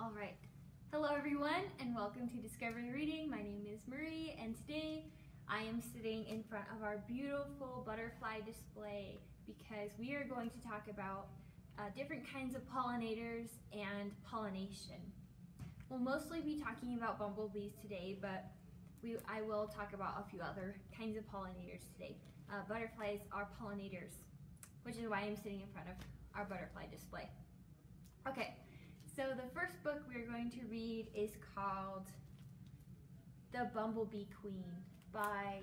All right. Hello everyone and welcome to Discovery Reading. My name is Marie and today I am sitting in front of our beautiful butterfly display because we are going to talk about uh, different kinds of pollinators and pollination. We'll mostly be talking about bumblebees today, but we, I will talk about a few other kinds of pollinators today. Uh, butterflies are pollinators, which is why I'm sitting in front of our butterfly display. Okay, so the first book we're going to read is called The Bumblebee Queen by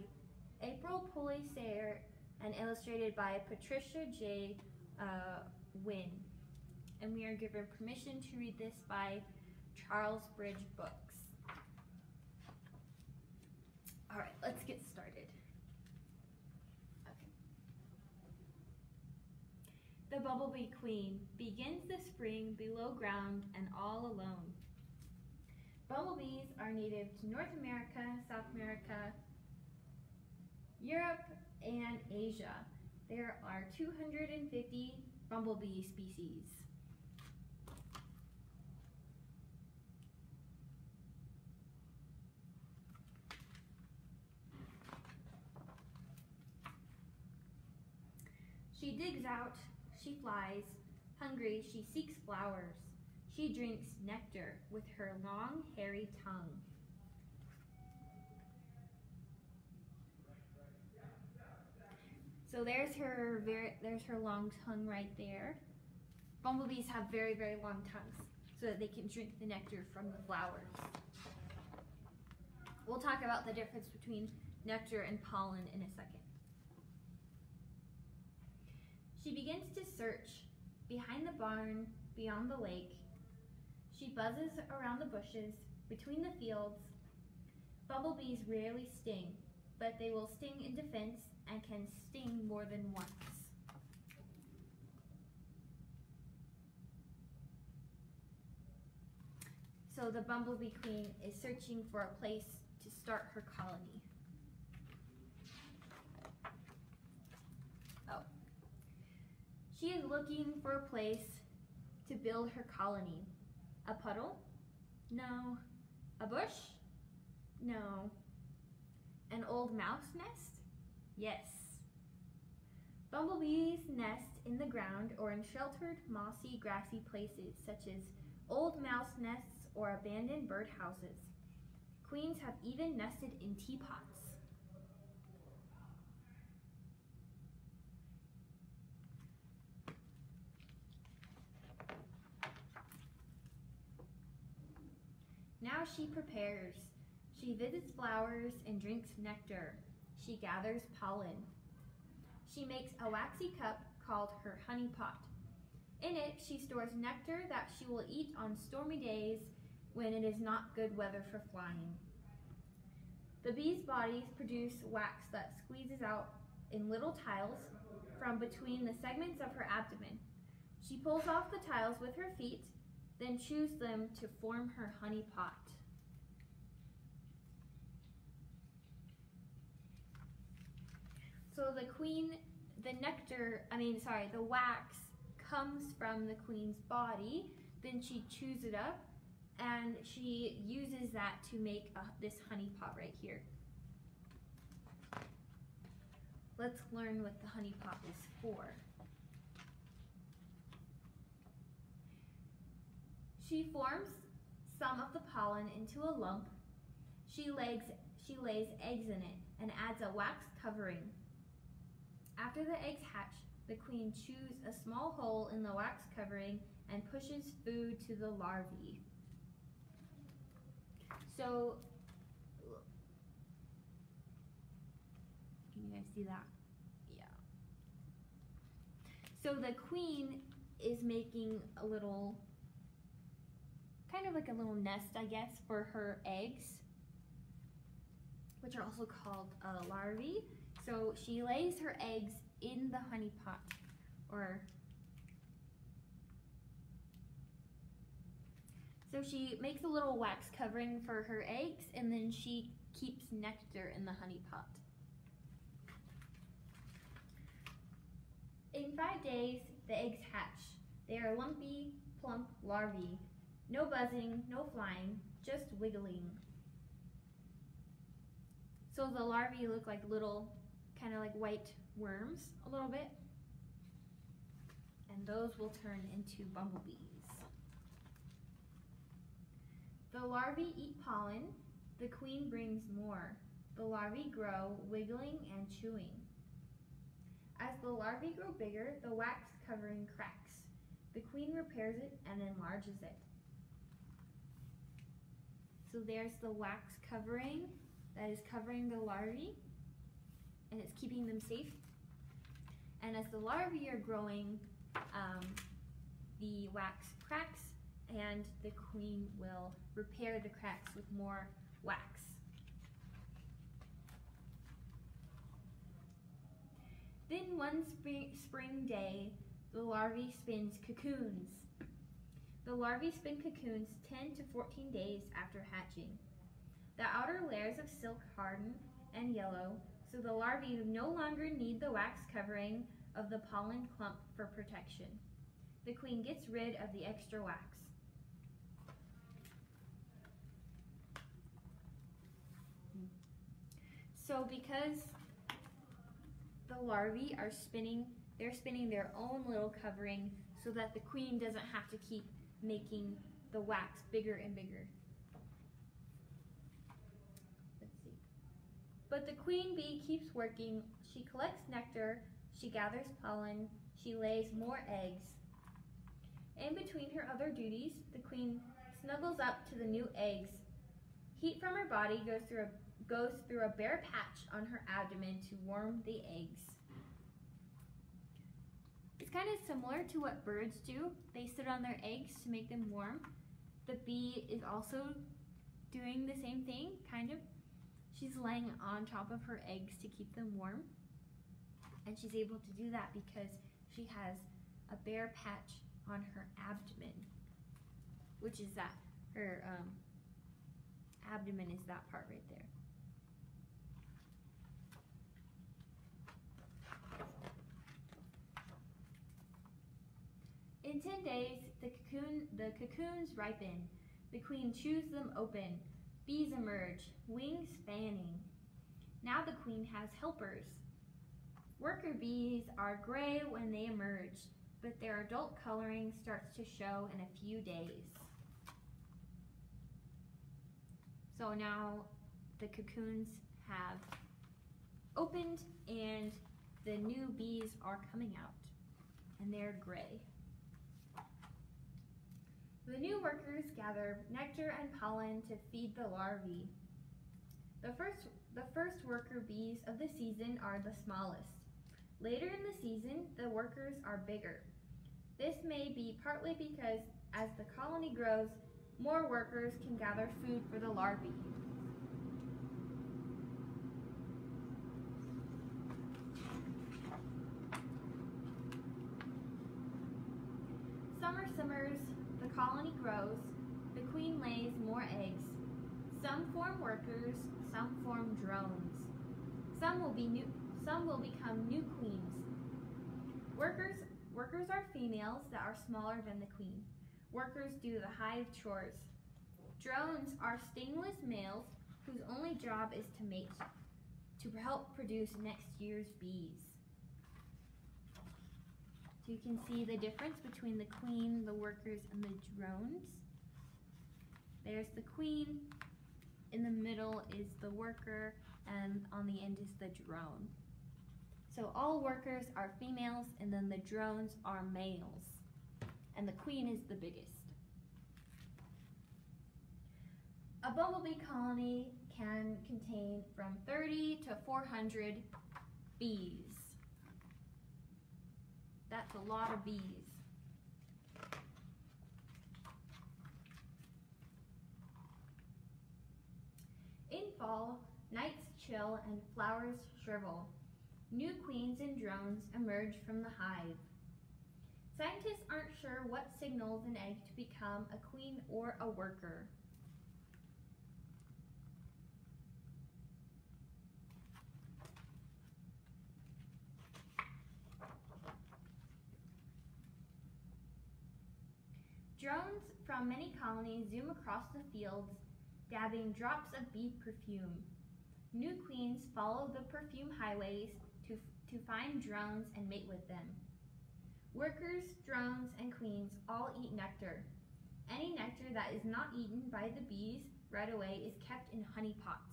April Pulley Sayre and illustrated by Patricia J. Uh, Wynne. And we are given permission to read this by Charles Bridge Books. All right, let's get started. Okay. The Bumblebee Queen begins the spring below ground and all alone. Bumblebees are native to North America, South America, Europe, and Asia. There are 250 bumblebee species. She digs out, she flies, hungry she seeks flowers. She drinks nectar with her long hairy tongue. So there's her very there's her long tongue right there. Bumblebees have very, very long tongues so that they can drink the nectar from the flowers. We'll talk about the difference between nectar and pollen in a second. She begins to search behind the barn, beyond the lake. She buzzes around the bushes, between the fields. Bumblebees rarely sting, but they will sting in defense and can sting more than once. So the bumblebee queen is searching for a place to start her colony. She is looking for a place to build her colony. A puddle? No. A bush? No. An old mouse nest? Yes. Bumblebees nest in the ground or in sheltered, mossy, grassy places such as old mouse nests or abandoned birdhouses. Queens have even nested in teapots. Now she prepares. She visits flowers and drinks nectar. She gathers pollen. She makes a waxy cup called her honey pot. In it, she stores nectar that she will eat on stormy days when it is not good weather for flying. The bee's bodies produce wax that squeezes out in little tiles from between the segments of her abdomen. She pulls off the tiles with her feet, then chews them to form her honey pot. So the queen, the nectar, I mean, sorry, the wax comes from the queen's body, then she chews it up, and she uses that to make a, this honey pot right here. Let's learn what the honey pot is for. She forms some of the pollen into a lump. She lays, she lays eggs in it and adds a wax covering. After the eggs hatch, the queen chews a small hole in the wax covering and pushes food to the larvae. So, can you guys see that? Yeah. So the queen is making a little, kind of like a little nest, I guess, for her eggs, which are also called uh, larvae. So she lays her eggs in the honey pot, or So she makes a little wax covering for her eggs and then she keeps nectar in the honey pot. In five days, the eggs hatch. They are lumpy, plump larvae. No buzzing, no flying, just wiggling. So the larvae look like little, kind of like white worms a little bit. And those will turn into bumblebees. The larvae eat pollen. The queen brings more. The larvae grow, wiggling and chewing. As the larvae grow bigger, the wax covering cracks. The queen repairs it and enlarges it. So there's the wax covering that is covering the larvae and it's keeping them safe. And as the larvae are growing, um, the wax cracks and the queen will repair the cracks with more wax. Then one spring, spring day, the larvae spins cocoons. The larvae spin cocoons 10 to 14 days after hatching. The outer layers of silk harden and yellow, so the larvae no longer need the wax covering of the pollen clump for protection. The queen gets rid of the extra wax. So because the larvae are spinning, they're spinning their own little covering so that the queen doesn't have to keep making the wax bigger and bigger. Let's see. But the queen bee keeps working. She collects nectar, she gathers pollen, she lays more eggs. In between her other duties, the queen snuggles up to the new eggs. Heat from her body goes through a goes through a bare patch on her abdomen to warm the eggs. It's kind of similar to what birds do. They sit on their eggs to make them warm. The bee is also doing the same thing, kind of. She's laying on top of her eggs to keep them warm. And she's able to do that because she has a bare patch on her abdomen, which is that, her um, abdomen is that part right there. In 10 days, the, cocoon, the cocoons ripen. The queen chews them open. Bees emerge, wings fanning. Now the queen has helpers. Worker bees are gray when they emerge, but their adult coloring starts to show in a few days. So now the cocoons have opened and the new bees are coming out and they're gray. The new workers gather nectar and pollen to feed the larvae. The first, the first worker bees of the season are the smallest. Later in the season, the workers are bigger. This may be partly because as the colony grows, more workers can gather food for the larvae. Summer simmers, the colony grows, the queen lays more eggs. Some form workers, some form drones. Some will be new some will become new queens. Workers workers are females that are smaller than the queen. Workers do the hive chores. Drones are stingless males whose only job is to mate, to help produce next year's bees. So you can see the difference between the queen, the workers, and the drones. There's the queen, in the middle is the worker, and on the end is the drone. So all workers are females, and then the drones are males. And the queen is the biggest. A bumblebee colony can contain from 30 to 400 bees. That's a lot of bees. In fall, nights chill and flowers shrivel. New queens and drones emerge from the hive. Scientists aren't sure what signals an egg to become a queen or a worker. Drones from many colonies zoom across the fields, dabbing drops of bee perfume. New queens follow the perfume highways to, to find drones and mate with them. Workers, drones, and queens all eat nectar. Any nectar that is not eaten by the bees right away is kept in honey pots.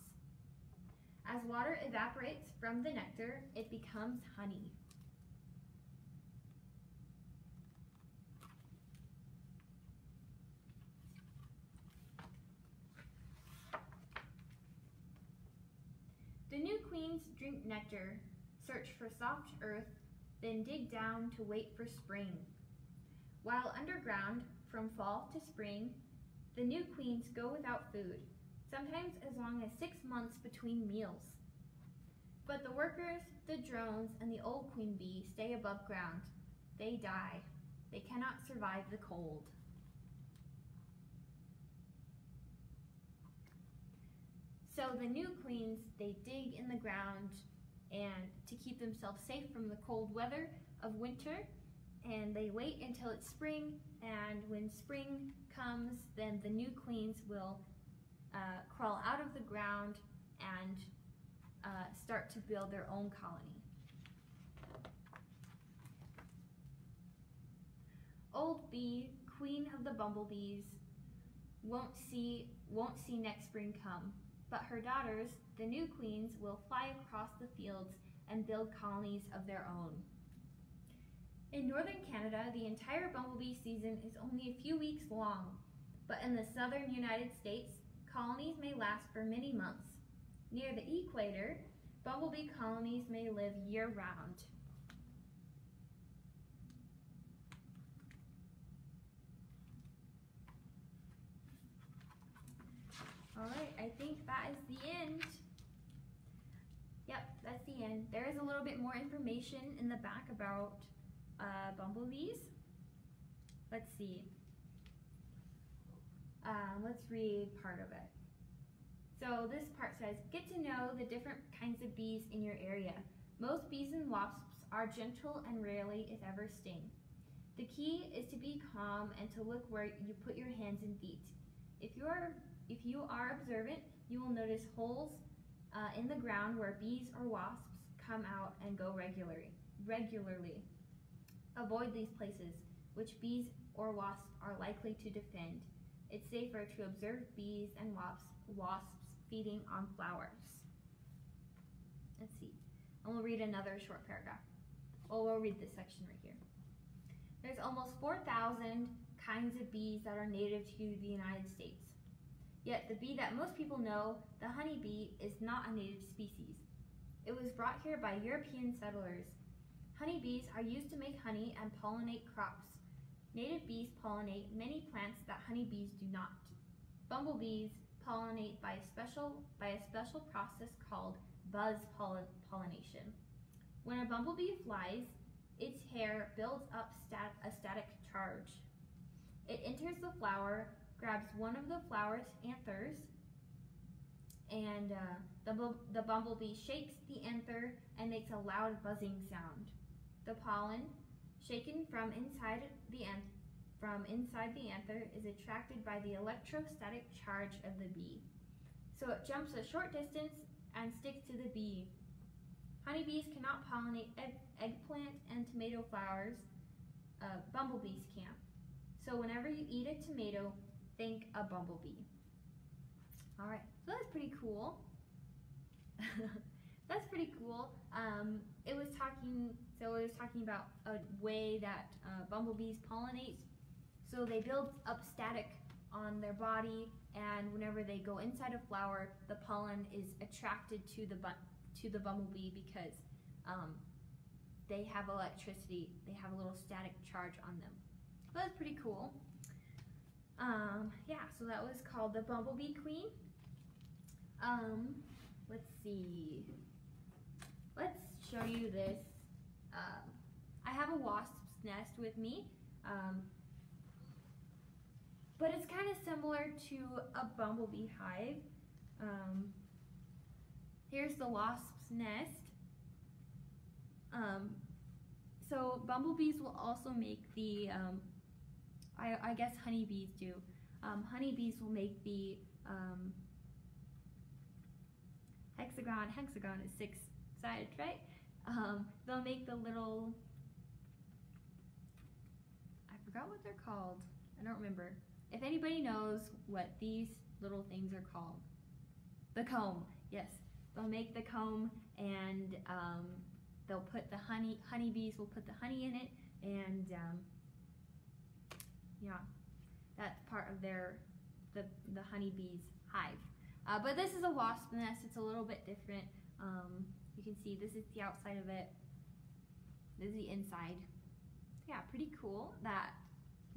As water evaporates from the nectar, it becomes honey. The new queens drink nectar, search for soft earth, then dig down to wait for spring. While underground, from fall to spring, the new queens go without food, sometimes as long as six months between meals. But the workers, the drones, and the old queen bee stay above ground. They die. They cannot survive the cold. So the new queens, they dig in the ground and to keep themselves safe from the cold weather of winter and they wait until it's spring and when spring comes then the new queens will uh, crawl out of the ground and uh, start to build their own colony. Old bee, queen of the bumblebees, won't see, won't see next spring come, but her daughters, the new queens, will fly across the fields and build colonies of their own. In northern Canada, the entire bumblebee season is only a few weeks long, but in the southern United States, colonies may last for many months. Near the equator, bumblebee colonies may live year-round. All right, I think that is the end. Yep, that's the end. There is a little bit more information in the back about uh, bumblebees. Let's see. Um, let's read part of it. So this part says, get to know the different kinds of bees in your area. Most bees and wasps are gentle and rarely, if ever, sting. The key is to be calm and to look where you put your hands and feet. If you are, if you are observant, you will notice holes uh, in the ground where bees or wasps come out and go regularly. regularly. Avoid these places, which bees or wasps are likely to defend. It's safer to observe bees and wasps, wasps feeding on flowers. Let's see. And we'll read another short paragraph. Well, we'll read this section right here. There's almost 4,000 kinds of bees that are native to the United States. Yet the bee that most people know, the honeybee, is not a native species. It was brought here by European settlers Honeybees are used to make honey and pollinate crops. Native bees pollinate many plants that honeybees do not. Bumblebees pollinate by a special, by a special process called buzz pollination. When a bumblebee flies, its hair builds up stat a static charge. It enters the flower, grabs one of the flower's anthers, and uh, the, the bumblebee shakes the anther and makes a loud buzzing sound. The pollen, shaken from inside the from inside the anther, is attracted by the electrostatic charge of the bee. So it jumps a short distance and sticks to the bee. Honeybees cannot pollinate egg eggplant and tomato flowers. Uh, bumblebees can. So whenever you eat a tomato, think a bumblebee. All right, so that's pretty cool. that's pretty cool. Um, it was talking, so it was talking about a way that uh, bumblebees pollinate. So they build up static on their body, and whenever they go inside a flower, the pollen is attracted to the to the bumblebee because um, they have electricity. They have a little static charge on them. So that's pretty cool. Um, yeah, so that was called the Bumblebee Queen. Um, let's see let's show you this. Um, I have a wasp's nest with me, um, but it's kind of similar to a bumblebee hive. Um, here's the wasp's nest. Um, so bumblebees will also make the, um, I I, guess honeybees do. Um, honeybees will make the um, hexagon. Hexagon is six sided, right? Um, they'll make the little. I forgot what they're called. I don't remember. If anybody knows what these little things are called, the comb. Yes, they'll make the comb and um, they'll put the honey. Honeybees will put the honey in it, and um, yeah, that's part of their the the honeybees hive. Uh, but this is a wasp nest. It's a little bit different. Um, you can see this is the outside of it. This is the inside. Yeah, pretty cool that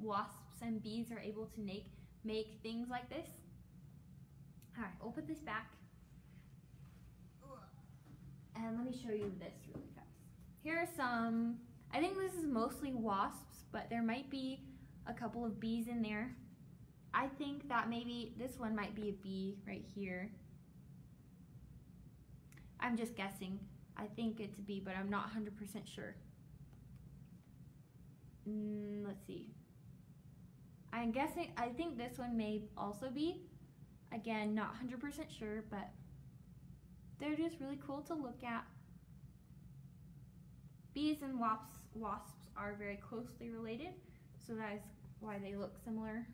wasps and bees are able to make make things like this. All right, we'll put this back. And let me show you this really fast. Here are some, I think this is mostly wasps, but there might be a couple of bees in there. I think that maybe this one might be a bee right here. I'm just guessing. I think it's a bee, but I'm not 100% sure. Mm, let's see. I'm guessing, I think this one may also be. Again, not 100% sure, but they're just really cool to look at. Bees and wasps, wasps are very closely related, so that is why they look similar.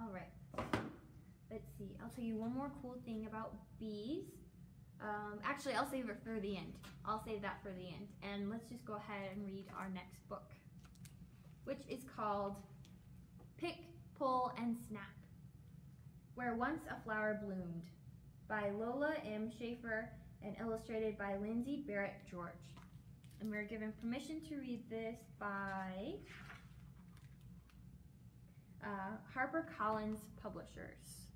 All right, let's see. I'll tell you one more cool thing about bees. Um, actually, I'll save it for the end. I'll save that for the end. And let's just go ahead and read our next book, which is called Pick, Pull, and Snap, Where Once a Flower Bloomed by Lola M. Schaefer and illustrated by Lindsay Barrett George. And we're given permission to read this by uh, HarperCollins Publishers.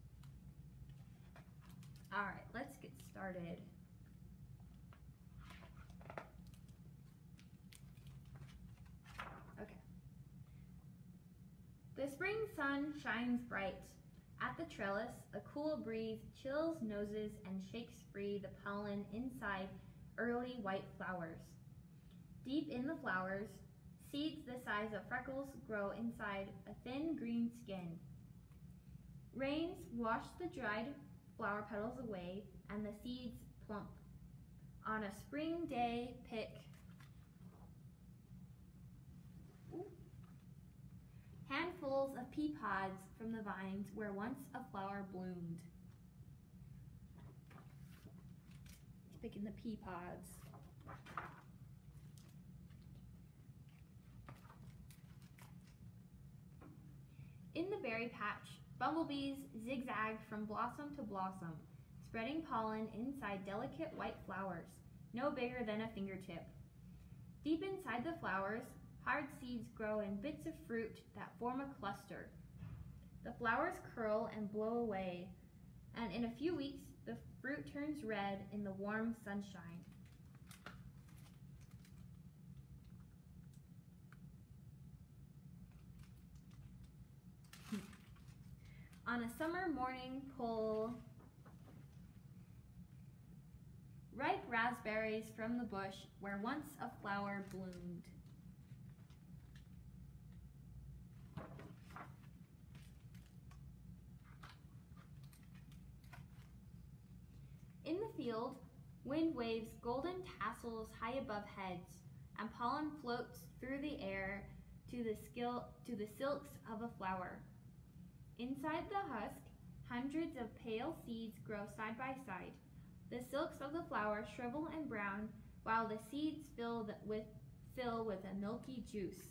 All right, let's get started. Okay. The spring sun shines bright at the trellis, a cool breeze chills noses and shakes free the pollen inside early white flowers. Deep in the flowers, seeds the size of freckles grow inside a thin green skin. Rains wash the dried flower petals away and the seeds plump. On a spring day, pick handfuls of pea pods from the vines where once a flower bloomed. Picking the pea pods. In the berry patch, bumblebees zigzag from blossom to blossom, spreading pollen inside delicate white flowers, no bigger than a fingertip. Deep inside the flowers, hard seeds grow in bits of fruit that form a cluster. The flowers curl and blow away, and in a few weeks, the fruit turns red in the warm sunshine. On a summer morning, pull ripe raspberries from the bush where once a flower bloomed. In the field, wind waves golden tassels high above heads, and pollen floats through the air to the, skill, to the silks of a flower. Inside the husk, hundreds of pale seeds grow side by side. The silks of the flower shrivel and brown, while the seeds fill with, fill with a milky juice.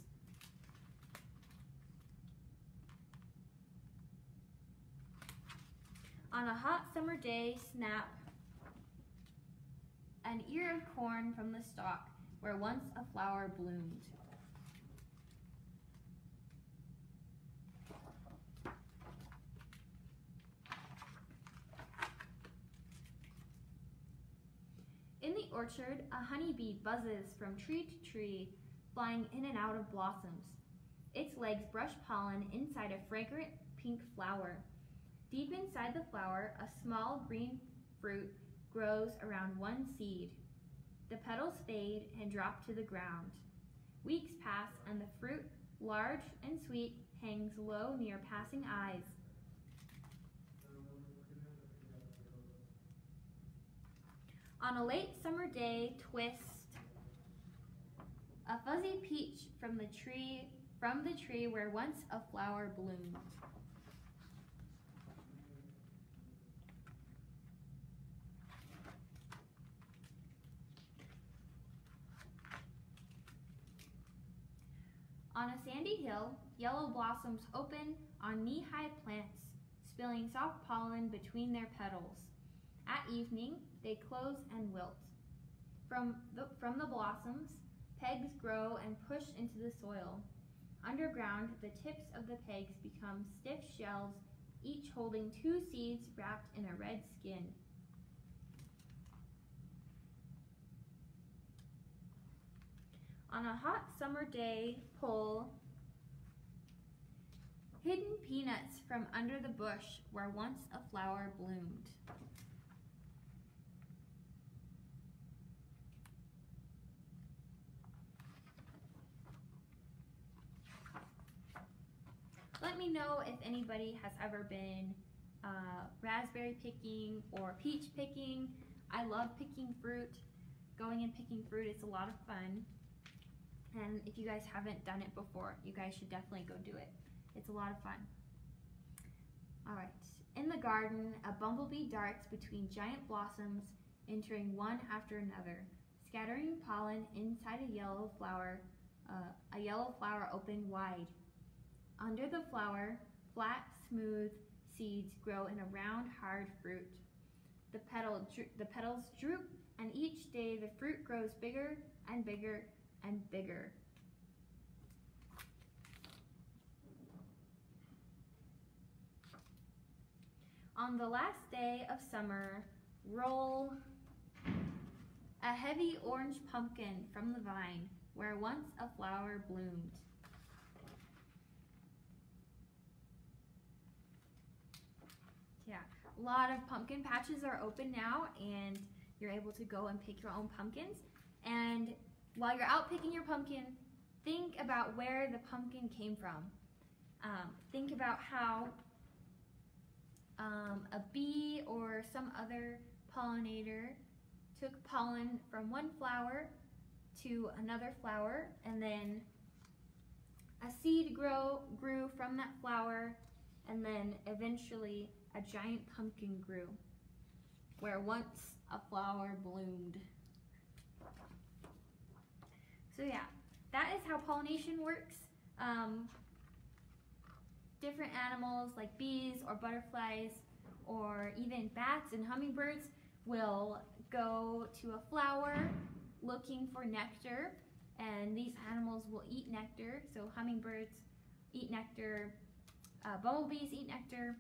On a hot summer day, snap an ear of corn from the stalk where once a flower bloomed. Orchard, a honeybee buzzes from tree to tree, flying in and out of blossoms. Its legs brush pollen inside a fragrant pink flower. Deep inside the flower, a small green fruit grows around one seed. The petals fade and drop to the ground. Weeks pass and the fruit large and sweet, hangs low near passing eyes. On a late summer day, twist a fuzzy peach from the tree from the tree where once a flower bloomed. On a sandy hill, yellow blossoms open on knee-high plants, spilling soft pollen between their petals. At evening, they close and wilt. From the, from the blossoms, pegs grow and push into the soil. Underground, the tips of the pegs become stiff shells, each holding two seeds wrapped in a red skin. On a hot summer day, pull hidden peanuts from under the bush where once a flower bloomed. Me know if anybody has ever been uh, raspberry picking or peach picking. I love picking fruit. Going and picking fruit, it's a lot of fun. And if you guys haven't done it before, you guys should definitely go do it. It's a lot of fun. All right. In the garden, a bumblebee darts between giant blossoms, entering one after another, scattering pollen inside a yellow flower, uh, a yellow flower open wide. Under the flower, flat, smooth seeds grow in a round, hard fruit. The, petal, the petals droop, and each day the fruit grows bigger and bigger and bigger. On the last day of summer, roll a heavy orange pumpkin from the vine where once a flower bloomed. Yeah, a lot of pumpkin patches are open now and you're able to go and pick your own pumpkins. And while you're out picking your pumpkin, think about where the pumpkin came from. Um, think about how um, a bee or some other pollinator took pollen from one flower to another flower and then a seed grow, grew from that flower and then eventually a giant pumpkin grew where once a flower bloomed. So yeah, that is how pollination works. Um, different animals like bees or butterflies or even bats and hummingbirds will go to a flower looking for nectar and these animals will eat nectar. So hummingbirds eat nectar, uh, bumblebees eat nectar,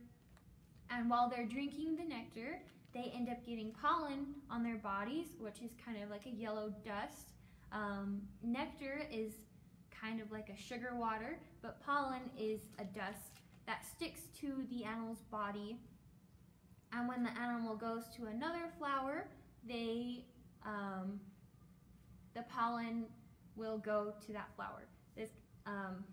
and while they're drinking the nectar, they end up getting pollen on their bodies, which is kind of like a yellow dust. Um, nectar is kind of like a sugar water, but pollen is a dust that sticks to the animal's body. And when the animal goes to another flower, they um, the pollen will go to that flower. This um,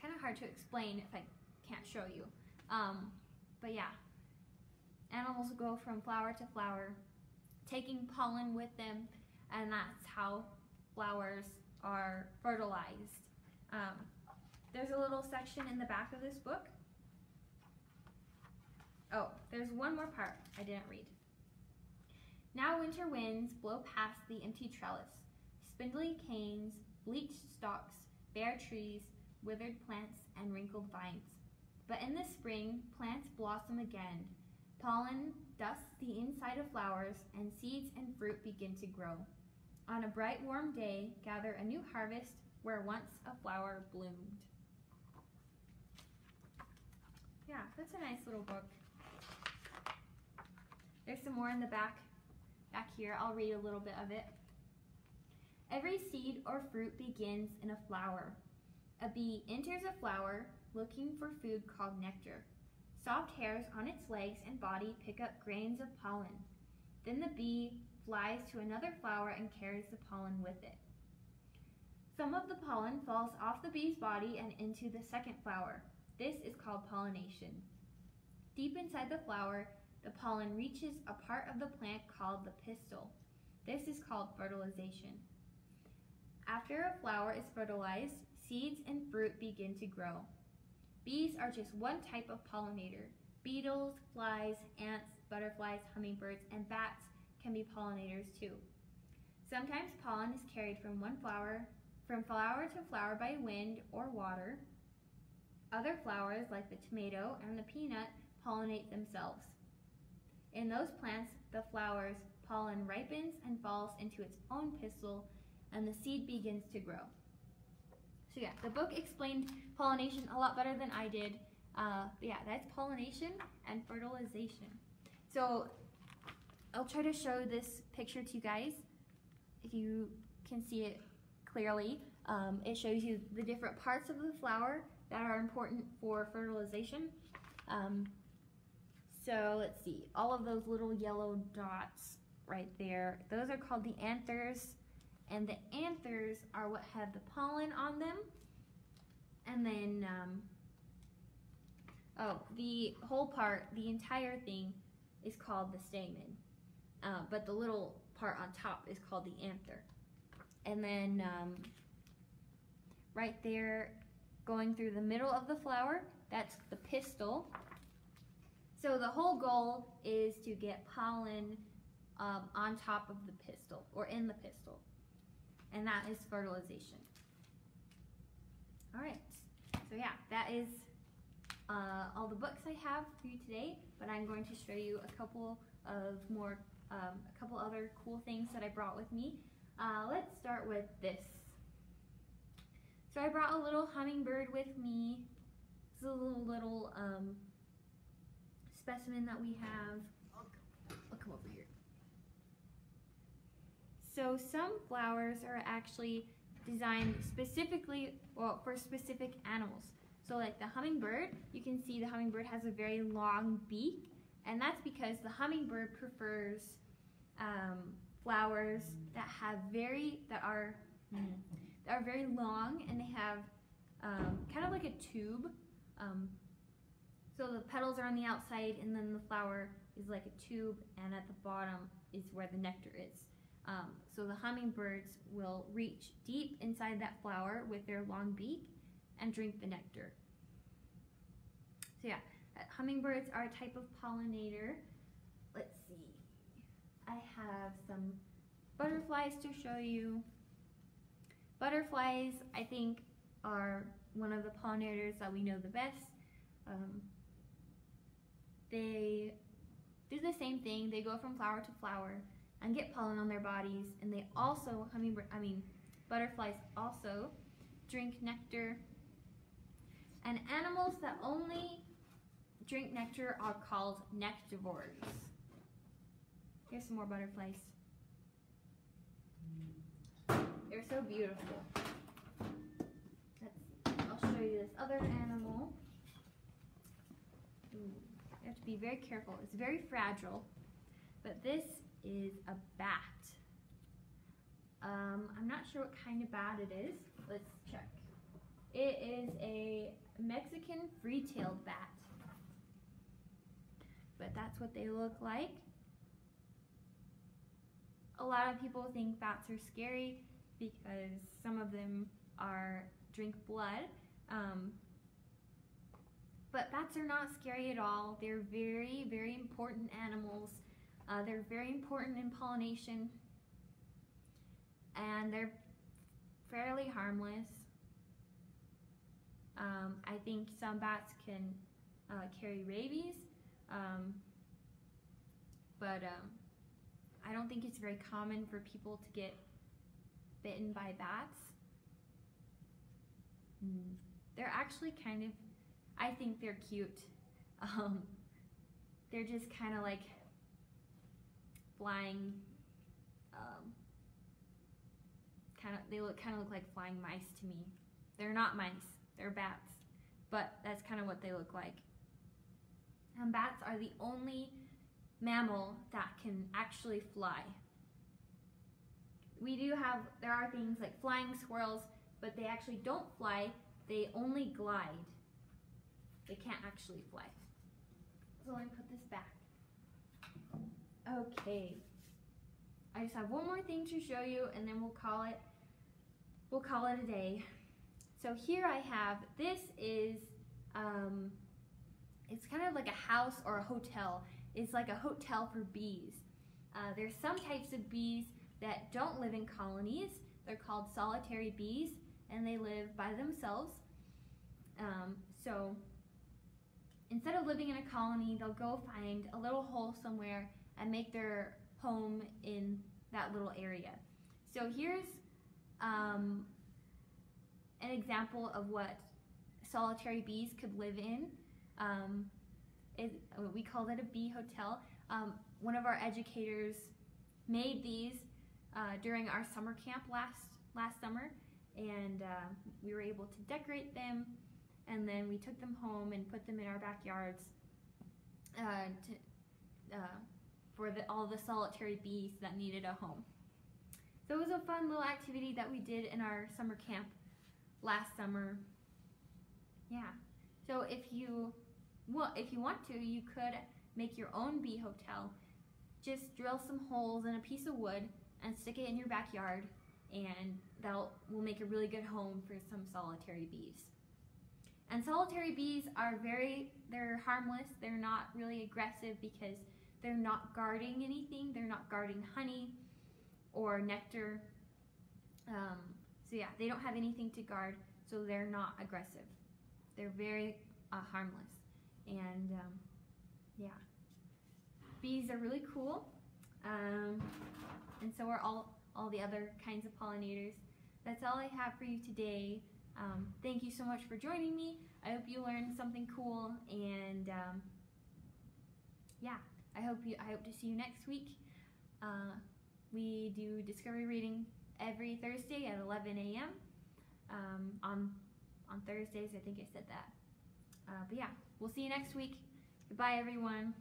kind of hard to explain if I can't show you. Um, but yeah, animals go from flower to flower, taking pollen with them and that's how flowers are fertilized. Um, there's a little section in the back of this book. Oh, there's one more part I didn't read. Now winter winds blow past the empty trellis, spindly canes, bleached stalks, bare trees, withered plants, and wrinkled vines. But in the spring, plants blossom again. Pollen dusts the inside of flowers, and seeds and fruit begin to grow. On a bright warm day, gather a new harvest where once a flower bloomed. Yeah, that's a nice little book. There's some more in the back, back here. I'll read a little bit of it. Every seed or fruit begins in a flower. A bee enters a flower looking for food called nectar. Soft hairs on its legs and body pick up grains of pollen. Then the bee flies to another flower and carries the pollen with it. Some of the pollen falls off the bee's body and into the second flower. This is called pollination. Deep inside the flower, the pollen reaches a part of the plant called the pistil. This is called fertilization. After a flower is fertilized, seeds and fruit begin to grow. Bees are just one type of pollinator. Beetles, flies, ants, butterflies, hummingbirds, and bats can be pollinators too. Sometimes pollen is carried from one flower, from flower to flower by wind or water. Other flowers, like the tomato and the peanut, pollinate themselves. In those plants, the flower's pollen ripens and falls into its own pistil, and the seed begins to grow. So yeah, the book explained pollination a lot better than I did. Uh, yeah, that's pollination and fertilization. So I'll try to show this picture to you guys if you can see it clearly. Um, it shows you the different parts of the flower that are important for fertilization. Um, so let's see, all of those little yellow dots right there, those are called the anthers. And the anthers are what have the pollen on them. And then, um, oh, the whole part, the entire thing is called the stamen. Uh, but the little part on top is called the anther. And then um, right there, going through the middle of the flower, that's the pistil. So the whole goal is to get pollen um, on top of the pistil or in the pistil. And that is fertilization. All right, so yeah, that is uh, all the books I have for you today, but I'm going to show you a couple of more um, a couple other cool things that I brought with me. Uh, let's start with this. So I brought a little hummingbird with me. It's a little, little um, specimen that we have. I'll, come over here. So some flowers are actually designed specifically well, for specific animals. So like the hummingbird, you can see the hummingbird has a very long beak and that's because the hummingbird prefers um, flowers that have very, that are, that are very long and they have um, kind of like a tube. Um, so the petals are on the outside and then the flower is like a tube and at the bottom is where the nectar is. Um, so the hummingbirds will reach deep inside that flower with their long beak and drink the nectar. So yeah, hummingbirds are a type of pollinator. Let's see. I have some butterflies to show you. Butterflies, I think, are one of the pollinators that we know the best. Um, they do the same thing. They go from flower to flower and get pollen on their bodies. And they also, hummingbird, I mean, butterflies also drink nectar. And animals that only drink nectar are called nectivores. Here's some more butterflies. They're so beautiful. Let's, I'll show you this other animal. Ooh, you have to be very careful. It's very fragile. But this is a bat. Um, I'm not sure what kind of bat it is. Let's check. It is a Mexican free-tailed bat. But that's what they look like a lot of people think bats are scary because some of them are drink blood. Um, but bats are not scary at all. They're very, very important animals. Uh, they're very important in pollination. And they're fairly harmless. Um, I think some bats can uh, carry rabies. Um, but um, I don't think it's very common for people to get bitten by bats. Mm. They're actually kind of, I think they're cute. Um, they're just kind of like flying, um, kind of, they look kind of look like flying mice to me. They're not mice, they're bats, but that's kind of what they look like. And bats are the only mammal that can actually fly. We do have, there are things like flying squirrels but they actually don't fly, they only glide. They can't actually fly. So let me put this back. Okay. I just have one more thing to show you and then we'll call it we'll call it a day. So here I have this is um, it's kind of like a house or a hotel. It's like a hotel for bees. Uh, there's some types of bees that don't live in colonies. They're called solitary bees and they live by themselves. Um, so instead of living in a colony, they'll go find a little hole somewhere and make their home in that little area. So here's um, an example of what solitary bees could live in. Um, it, we call it a bee hotel. Um, one of our educators made these uh, during our summer camp last last summer, and uh, we were able to decorate them, and then we took them home and put them in our backyards uh, to, uh, for the, all the solitary bees that needed a home. So it was a fun little activity that we did in our summer camp last summer. Yeah. So if you well, if you want to, you could make your own bee hotel. Just drill some holes in a piece of wood and stick it in your backyard and that will make a really good home for some solitary bees. And solitary bees are very, they're harmless. They're not really aggressive because they're not guarding anything. They're not guarding honey or nectar. Um, so yeah, they don't have anything to guard, so they're not aggressive. They're very uh, harmless. And um, yeah, bees are really cool. Um, and so are all, all the other kinds of pollinators. That's all I have for you today. Um, thank you so much for joining me. I hope you learned something cool and um, yeah, I hope you I hope to see you next week. Uh, we do discovery reading every Thursday at 11 a.m. Um, on on Thursdays, I think I said that. Uh, but yeah, we'll see you next week. Goodbye, everyone.